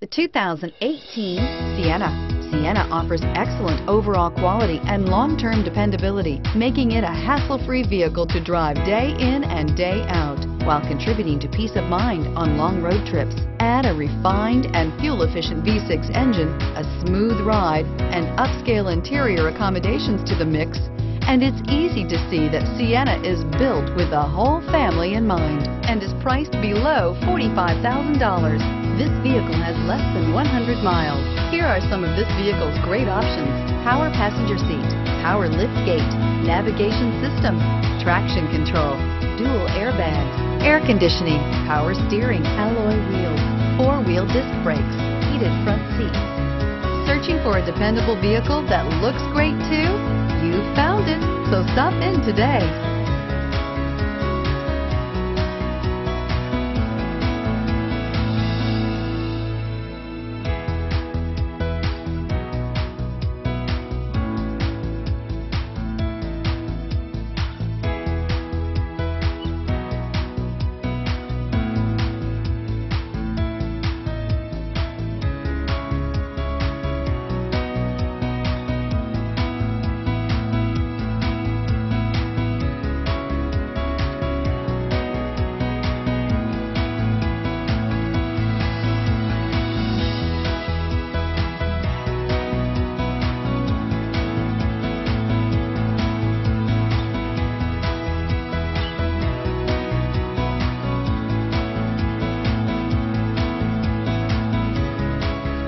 The 2018 Sienna. Sienna offers excellent overall quality and long-term dependability, making it a hassle-free vehicle to drive day in and day out, while contributing to peace of mind on long road trips. Add a refined and fuel-efficient V6 engine, a smooth ride, and upscale interior accommodations to the mix, and it's easy to see that Sienna is built with the whole family in mind and is priced below $45,000. This vehicle has less than 100 miles. Here are some of this vehicle's great options. Power passenger seat, power lift gate, navigation system, traction control, dual airbags, air conditioning, power steering, alloy wheels, four-wheel disc brakes, heated front seats. Searching for a dependable vehicle that looks great too? You found it, so stop in today.